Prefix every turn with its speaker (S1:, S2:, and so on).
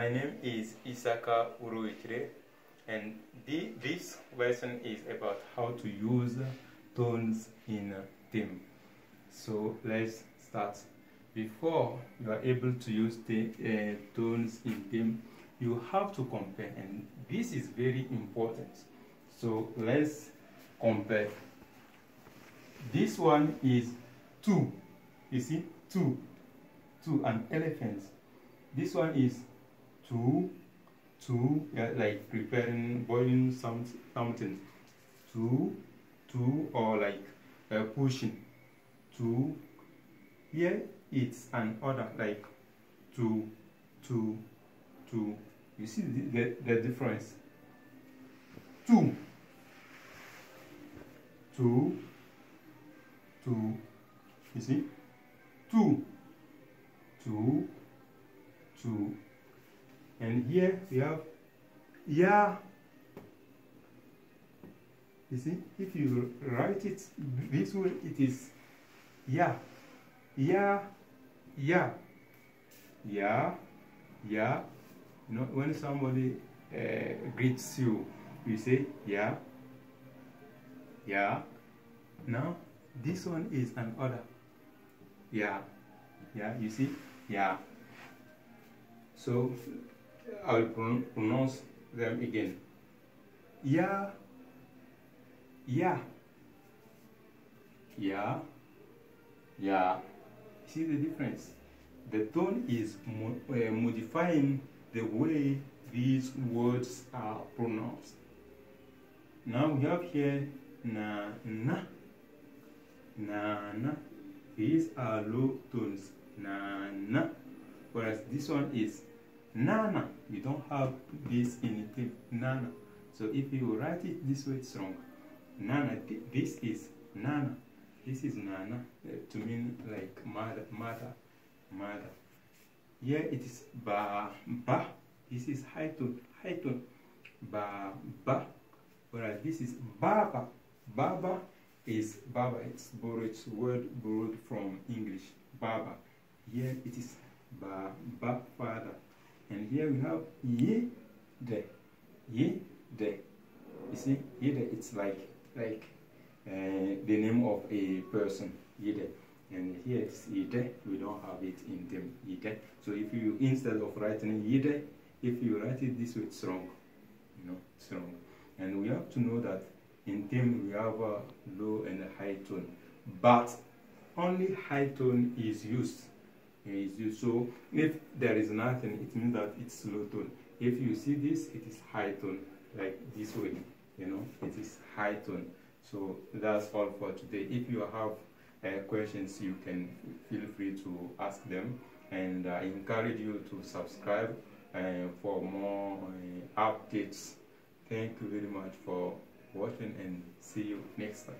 S1: My name is Isaka Uruikire and the, this lesson is about how to use tones in Tem. So let's start. Before you are able to use the uh, tones in Tem, you have to compare and this is very important. So let's compare. This one is two. You see, two, two, an elephant. This one is two, two, yeah, like preparing boiling some, something. Two, two, or like uh, pushing. Two. Here it's an order like two, two, two. You see the, the, the difference? Two, two, two. You see? Two, two, two. And here we have yeah. You see, if you write it this way, it is yeah, yeah, yeah, yeah, yeah. You know, when somebody uh, greets you, you say yeah, yeah. Now, this one is an order. Yeah, yeah, you see, yeah. So, I will pron pronounce them again. Yeah, yeah, yeah, yeah. See the difference? The tone is mo uh, modifying the way these words are pronounced. Now we have here na, na, na, na. These are low tones, na, na. Whereas this one is nana. You don't have this in it, nana. So if you write it this way, it's wrong. Nana, this is nana. This is nana uh, to mean like mother, mother, mother. Here it is ba, ba. This is high tone, high tone. Ba, ba. Whereas this is baba. Baba is baba. It's borrowed, it's word borrowed from English. Baba. Here it is ba, ba, father. And here we have ye, de, ye, de. You see, ye, de, it's like, like uh, the name of a person, ye, de. And here it's yide, we don't have it in Tem, yide. So if you, instead of writing yide, if you write it this way, it's wrong. You know, it's wrong. And we have to know that in Tem we have a low and a high tone. But only high tone is used is used. So if there is nothing, it means that it's low tone. If you see this, it is high tone, like this way, you know, it is high tone. So that's all for today. If you have uh, questions, you can feel free to ask them. And I encourage you to subscribe uh, for more uh, updates. Thank you very much for watching and see you next time.